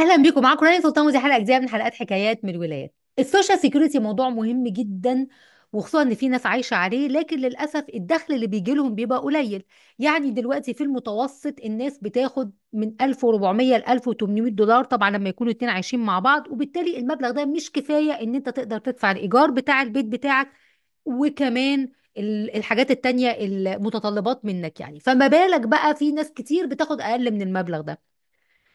أهلا بيكم معاكم رانيا سلطان ودي حلقة جديدة من حلقات حكايات من الولايات. ال social security موضوع مهم جدا وخصوصا إن في ناس عايشة عليه لكن للأسف الدخل اللي بيجي لهم بيبقى قليل. يعني دلوقتي في المتوسط الناس بتاخد من 1400 ل 1800 دولار طبعا لما يكونوا اتنين عايشين مع بعض وبالتالي المبلغ ده مش كفاية إن أنت تقدر تدفع الإيجار بتاع البيت بتاعك وكمان ال- الحاجات التانية المتطلبات منك يعني. فما بالك بقى في ناس كتير بتاخد أقل من المبلغ ده.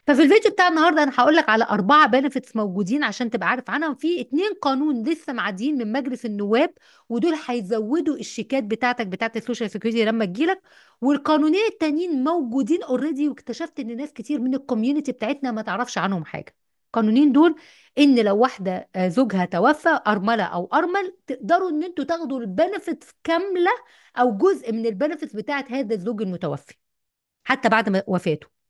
ففي الفيديو بتاع النهارده أنا هقول لك على أربعة benefits موجودين عشان تبقى عارف عنهم. في اتنين قانون لسه معديين من مجلس النواب ودول هيزودوا الشيكات بتاعتك بتاعت ال social security لما تجيلك. والقانونين التانيين موجودين already واكتشفت إن ناس كتير من ال community بتاعتنا ما تعرفش عنهم حاجة. القانونين دول إن لو واحدة آه، زوجها توفى أرملة أو أرمل تقدروا إن أنتوا تاخدوا ال benefits كاملة أو جزء من ال benefits بتاعت هذا الزوج المتوفي حتى بعد وفاته.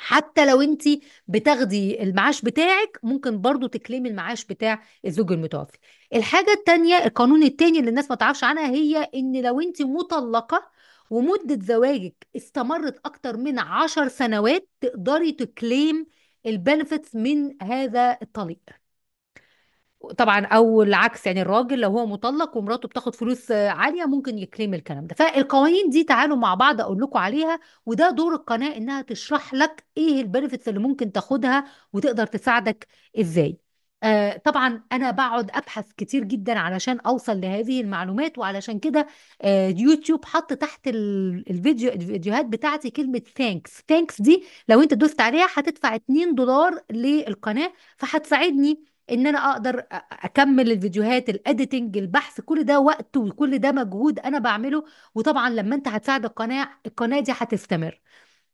حتى لو انت بتاخدي المعاش بتاعك ممكن برضو تكلمي المعاش بتاع الزوج المتوفي. الحاجة التانية القانون التاني اللي الناس ما تعرفش عنها هي ان لو انت مطلقة ومدة زواجك استمرت أكتر من عشر سنوات تقدري تكليم البنفيتس من هذا الطليق. طبعا أو العكس يعني الراجل لو هو مطلق ومراته بتاخد فلوس عالية ممكن يكلم الكلام ده. فالقوانين دي تعالوا مع بعض أقول لكم عليها وده دور القناة إنها تشرح لك إيه ال benefits اللي ممكن تاخدها وتقدر تساعدك إزاي. آه طبعا أنا بقعد أبحث كتير جدا علشان أوصل لهذه المعلومات وعلشان كده آه يوتيوب حط تحت ال- الفيديو الفيديوهات بتاعتي كلمة thanks thanks دي لو أنت دوست عليها هتدفع 2 دولار للقناة فهتساعدني إن أنا أقدر أكمل الفيديوهات ال editing البحث كل ده وقت وكل ده مجهود أنا بعمله. وطبعا لما أنت هتساعد القناه القناة دي هتستمر.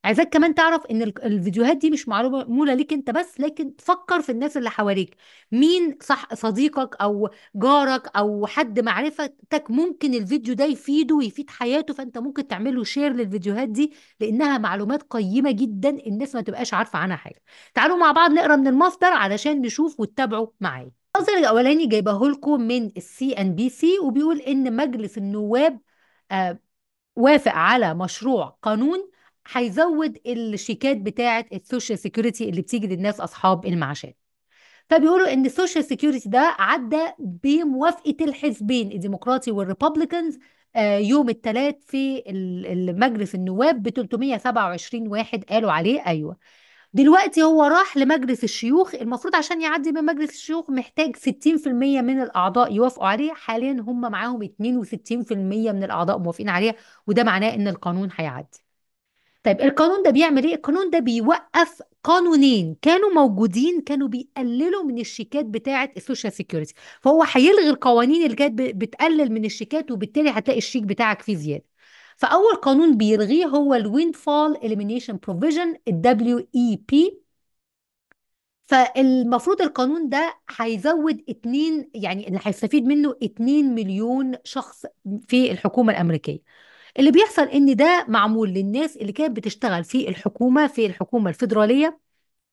عايزاك كمان تعرف إن ال- الفيديوهات دي مش معموله ليك أنت بس لكن تفكر في الناس اللي حواليك. مين صح صديقك أو جارك أو حد معرفتك ممكن الفيديو ده يفيده ويفيد حياته فأنت ممكن تعمله share للفيديوهات دي لإنها معلومات قيمة جدا الناس ما تبقاش عارفة عنها حاجة. تعالوا مع بعض نقرأ من المصدر علشان نشوف وتتابعوا معايا. المصدر الأولاني جايبه لكم من ال CNBC وبيقول إن مجلس النواب آه، وافق على مشروع قانون هيزود الشيكات بتاعه ال social security اللي بتيجي للناس أصحاب المعاشات. فبيقولوا إن ال social security ده عدى بموافقة الحزبين الديمقراطي وال Republicans آه، يوم الثلاث في مجلس النواب ب 327 واحد قالوا عليه. أيوه. دلوقتي هو راح لمجلس الشيوخ المفروض عشان يعدي من مجلس الشيوخ محتاج 60% من الأعضاء يوافقوا عليه. حاليا هم معاهم 62% من الأعضاء موافقين عليه وده معناه إن القانون هيعدي. طيب القانون ده بيعمل إيه؟ القانون ده بيوقف قانونين كانوا موجودين كانوا بيقللوا من الشيكات بتاعة ال social security فهو هيلغي القوانين اللي كانت بتقلل من الشيكات وبالتالي هتلاقي الشيك بتاعك فيه زيادة. فأول قانون بيلغيه هو ال Windfall Elimination Provision ال WEP فالمفروض القانون ده هيزود اتنين يعني اللي هيستفيد منه اتنين مليون شخص في الحكومة الأمريكية. اللي بيحصل إن ده معمول للناس اللي كانت بتشتغل في الحكومة في الحكومة الفيدرالية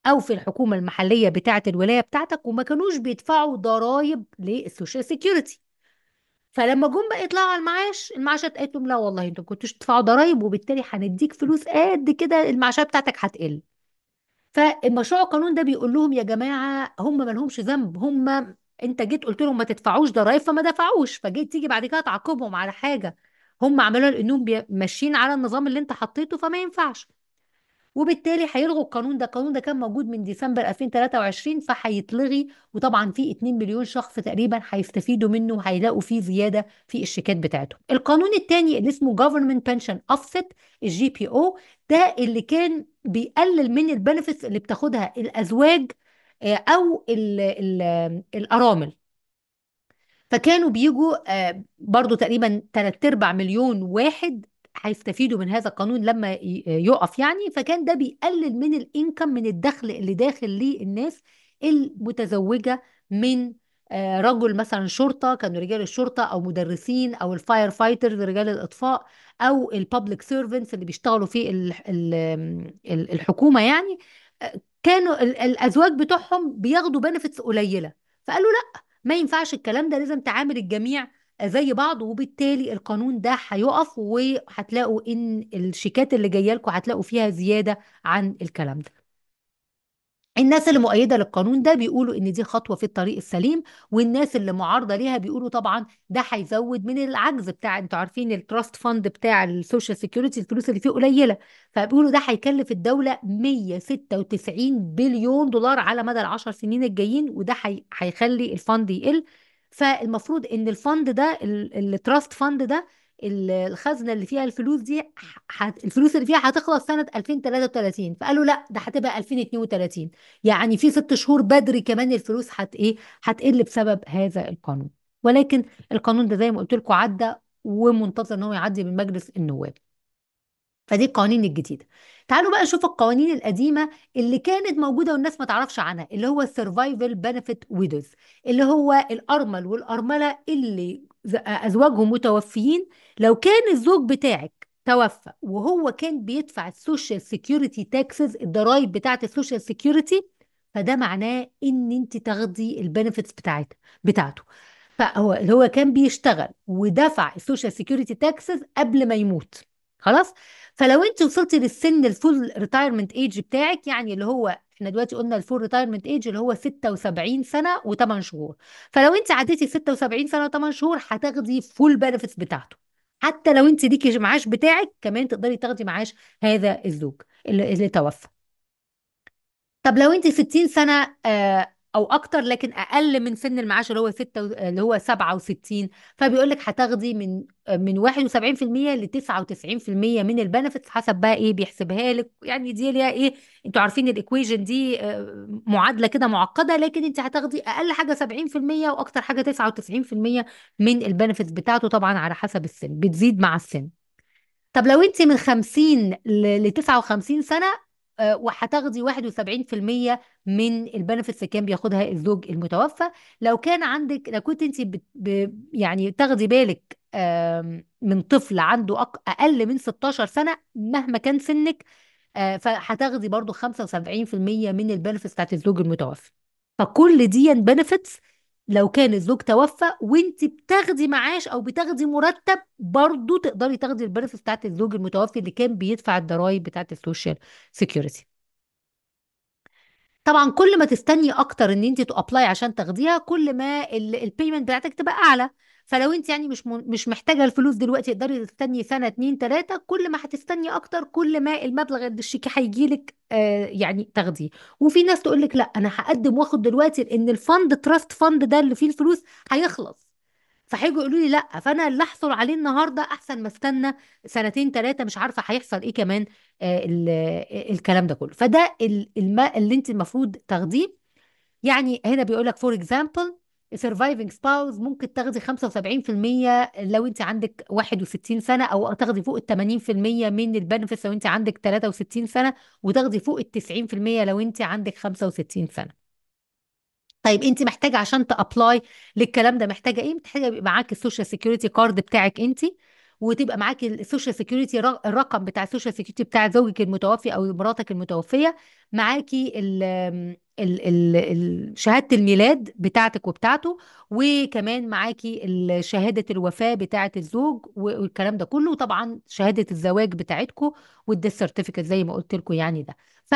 أو في الحكومة المحلية بتاعة الولاية بتاعتك وما كانوش بيدفعوا ضرائب لل social security. فلما جم بقى يطلعوا على المعاش المعاشات قالت لهم لا والله أنتوا ما كنتوش تدفعوا ضرائب وبالتالي هنديك فلوس قد كده المعاشات بتاعتك هتقل. فالمشروع القانون ده بيقول لهم يا جماعة هم ما لهمش ذنب هم أنت جيت قلت لهم ما تدفعوش ضرائب فما دفعوش فجيت تيجي بعد كده تعاقبهم على حاجة. هم عملوها لانهم ماشيين على النظام اللي انت حطيته فما ينفعش. وبالتالي هيلغوا القانون ده. القانون ده كان موجود من ديسمبر 2023 فهيتلغي. وطبعا في 2 مليون شخص تقريبا هيستفيدوا منه وهيلاقوا فيه زيادة في الشيكات بتاعتهم. القانون الثاني اللي اسمه Government Pension Offset ال GPO ده اللي كان بيقلل من ال benefits اللي بتاخدها الأزواج آه، أو ال ال الأرامل. فكانوا بيجوا آه، برضو تقريبا 3 أرباع مليون واحد هيستفيدوا من هذا القانون لما ي- يقف يعني. فكان ده بيقلل من ال income من الدخل اللي داخل للناس المتزوجة من آه، رجل مثلا شرطة كانوا رجال الشرطة أو مدرسين أو ال firefighters رجال الإطفاء أو ال public servants اللي بيشتغلوا في ال- ال- ال- الحكومة يعني. آه، كانوا ال- الأزواج بتوعهم بياخدوا benefits قليلة. فقالوا ما ينفعش الكلام ده لازم تعامل الجميع زي بعض وبالتالي القانون ده هيقف وهتلاقوا إن الشيكات اللي جاية لكم هتلاقوا فيها زيادة عن الكلام ده. الناس اللي مؤيدة للقانون ده بيقولوا إن دي خطوة في الطريق السليم والناس اللي معارضة ليها بيقولوا طبعا ده هيزود من العجز بتاع أنتوا عارفين ال trust fund بتاع ال social security الفلوس اللي فيه قليلة. فبيقولوا ده هيكلف الدولة 196 بليون دولار على مدى العشر سنين الجايين وده هي- هيخلي ال fund يقل. فالمفروض إن ال fund ده ال trust fund ده الخزنة اللي فيها الفلوس دي ح- ه- الفلوس اللي فيها هتخلص سنة 2033 فقالوا لا ده هتبقى 2032 يعني في ست شهور بدري كمان الفلوس هت إيه هتقل بسبب هذا القانون. ولكن القانون ده زي ما قلت لكم عدى ومنتظر إن هو يعدي من مجلس النواب. فدي القوانين الجديدة. تعالوا بقى نشوف القوانين القديمة اللي كانت موجودة والناس ما تعرفش عنها اللي هو ال survival benefit widows اللي هو الأرمل والأرملة اللي أزواجهم متوفيين. لو كان الزوج بتاعك توفى وهو كان بيدفع ال social security taxes الضرايب بتاعت ال social security فده معناه إن أنت تاخدي ال benefits بتاعتها بتاعته. فهو اللي هو كان بيشتغل ودفع ال social security taxes قبل ما يموت. خلاص؟ فلو أنت وصلتي للسن ال full retirement age بتاعك يعني اللي هو إحنا دلوقتي قلنا ال full retirement age اللي هو 76 سنة و8 شهور. فلو انت عديتي 76 سنة و8 شهور هتاخدي full benefits بتاعته. حتى لو انت ليكي معاش بتاعك كمان تقدري تاخدي معاش هذا الزوج اللي, اللي توفى. طب لو انت 60 سنة آه، أو أكتر لكن أقل من سن المعاش اللي هو 6 اللي هو 67 فبيقول لك هتاخدي من من 71% ل 99% من ال benefits حسب بقى إيه بيحسبها لك. يعني دي ليها إيه أنتوا عارفين ال equation دي آه، معادلة كده معقدة لكن انت هتاخدي أقل حاجة 70% وأكتر حاجة 99% من ال benefits بتاعته طبعا على حسب السن. بتزيد مع السن. طب لو انت من 50 ل 59 سنة آه، وهتاخدي 71% من ال benefits اللي كان بياخدها الزوج المتوفى. لو كان عندك لو كنت انت ب يعني تاخدي بالك من طفل عنده أق- أقل من 16 سنة مهما كان سنك آه، فهتاخدي برضو 75% من ال benefits بتاعت الزوج المتوفى. فكل دي benefits لو كان الزوج توفى وانت بتاخدي معاش أو بتاخدي مرتب برضو تقدري تاخدي ال benefits بتاعت الزوج المتوفي اللي كان بيدفع الضرائب بتاعت ال social security. طبعا كل ما تستني أكتر إن أنت ت apply عشان تاخديها كل ما ال payment بتاعتك تبقى أعلى. فلو انت يعني مش مش محتاجة الفلوس دلوقتي تقدري تستني سنة اتنين تلاتة كل ما هتستني أكتر كل ما المبلغ الشيك هيجيلك آه يعني تاخديه. وفي ناس تقول لك لأ أنا هقدم وآخد دلوقتي لأن ال fund trust fund ده اللي فيه الفلوس هيخلص. فهيجوا يقولوا لي لأ فأنا اللي أحصل عليه النهارده أحسن ما استنى سنتين ثلاثة مش عارفة هيحصل إيه كمان آه، آه، الكلام ده كله. فده ال- المعاش اللي انت المفروض تاخديه. يعني هنا بيقول لك for example surviving spouse ممكن تاخدي 75% لو انت عندك 61 سنة أو تاخدي فوق ال 80% من ال benefits لو انت عندك 63 سنة وتاخدي فوق ال 90% لو انت عندك 65 سنة. طيب انت محتاجة عشان ت apply للكلام ده محتاجة إيه؟ محتاجة يبقى معاك ال social security card بتاعك انت وتبقى معاك ال social security الرقم بتاع ال social security بتاع زوجك المتوفي أو مراتك المتوفية معاكي شهادة الميلاد بتاعتك وبتاعته وكمان معاكي شهادة الوفاة بتاعه الزوج والكلام ده كله وطبعا شهادة الزواج بتاعتكم وال death certificate زي ما قلت لكم يعني ده. ف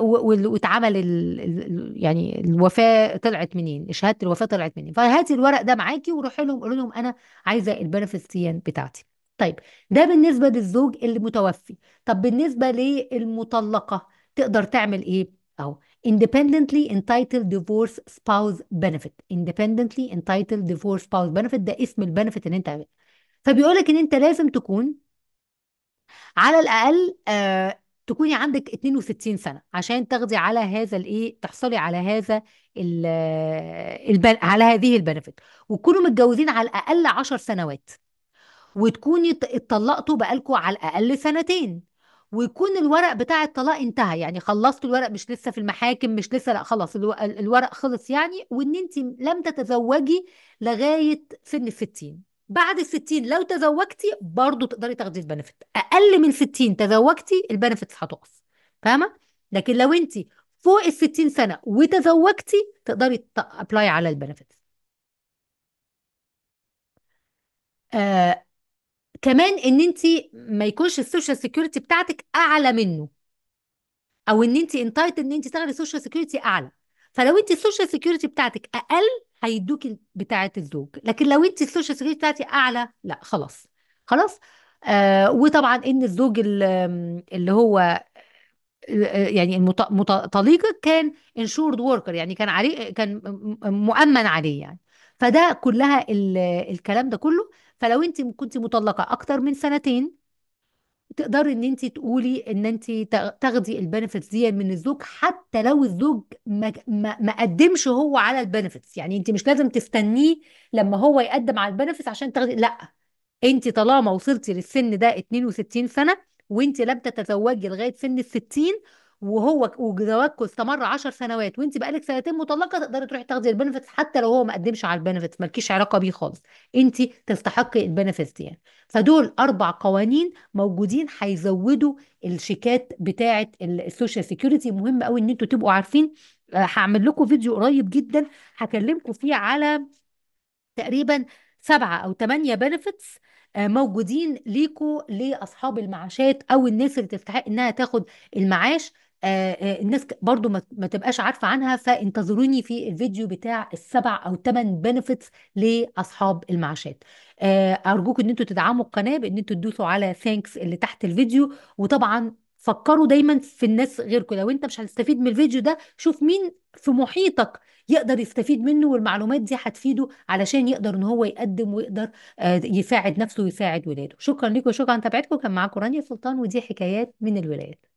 واتعمل ال... ال- يعني الوفاة طلعت منين؟ شهادة الوفاة طلعت منين؟ فهاتي الورق ده معاكي وروحي لهم قولي لهم أنا عايزة البنفيتسيان بتاعتي. طيب ده بالنسبة للزوج اللي متوفي طب بالنسبة للمطلقة تقدر تعمل إيه؟ أهو independently entitled divorce spouse benefit. Independently entitled divorce spouse benefit ده اسم البنفيت اللي انت عامله فبيقولك إن أنت لازم تكون على الأقل آه تكوني عندك 62 سنة عشان تاخدي على هذا الإيه تحصلي على هذا ال ال ben... على هذه ال benefit وتكونوا متجوزين على الأقل 10 سنوات. وتكوني ات- اتطلقتوا بقالكوا على الأقل سنتين. ويكون الورق بتاع الطلاق انتهى. يعني خلصتوا الورق مش لسه في المحاكم مش لسه لا خلاص الو- الورق خلص يعني. وإن أنت لم تتزوجي لغاية سن الستين. بعد الستين لو تزوجتي برضو تقدري تاخدي ال benefit. أقل من ستين تزوجتي ال benefit هتقف. فاهمة؟ لكن لو أنت فوق الستين سنة وتزوجتي تقدري ت apply على ال benefit. آه كمان إن انت ما يكونش ال social security بتاعتك أعلى منه. أو إن انت entitled إن انت تاخدي social security أعلى. فلو انت ال social security بتاعتك أقل هيدوكي بتاعة الزوج. لكن لو انت ال social security بتاعتي أعلى لا خلاص. خلاص؟ آه وطبعا إن الزوج ال- اللي هو يعني المط- مط- طليقك كان insured worker يعني كان عليه كان مؤمن عليه يعني. فده كلها ال- الكلام ده كله. فلو انت كنت مطلقة أكتر من سنتين تقدري إن انت تقولي إن انت تاخدي ال benefits دي من الزوج حتى لو الزوج ما ما ما قدمش هو على ال benefits يعني انت مش لازم تستنيه لما هو يقدم على ال benefits عشان تاخدي لأ. انت طالما وصلتي للسن ده 62 سنة وانت لم تتزوجي لغاية سن ال 60 وهو وزواجكم استمر 10 سنوات وانت بقالك سنتين مطلقة تقدري تروحي تاخدي ال benefits حتى لو هو ما قدمش على ال benefits مالكيش علاقة بيه خالص. انت تستحقي ال benefits دي. يعني فدول أربع قوانين موجودين هيزودوا الشيكات بتاعه ال social security مهم قوي إن أنتوا تبقوا عارفين. آه، هعمل لكم فيديو قريب جدا هكلمكم فيه على تقريبا سبعة أو ثمانية benefits موجودين ليكوا لأصحاب المعاشات أو الناس اللي تستحق إنها تاخد المعاش. آه، آه، الناس ك- برضو ما تبقاش عارفة عنها فانتظروني في الفيديو بتاع السبع أو ثمان benefits لأصحاب المعاشات. آه، أرجوكم إن أنتوا تدعموا القناة بإن أنتوا تدوسوا على Thanks اللي تحت الفيديو وطبعا فكروا دايما في الناس غيركم. لو انت مش هتستفيد من الفيديو ده شوف مين في محيطك يقدر يستفيد منه والمعلومات دي هتفيده علشان يقدر إن هو يقدم ويقدر آه، يساعد نفسه ويساعد ولاده. شكرا لكم وشكرا على متابعتكم كان معاكم رانيا سلطان ودي حكايات من الولايات.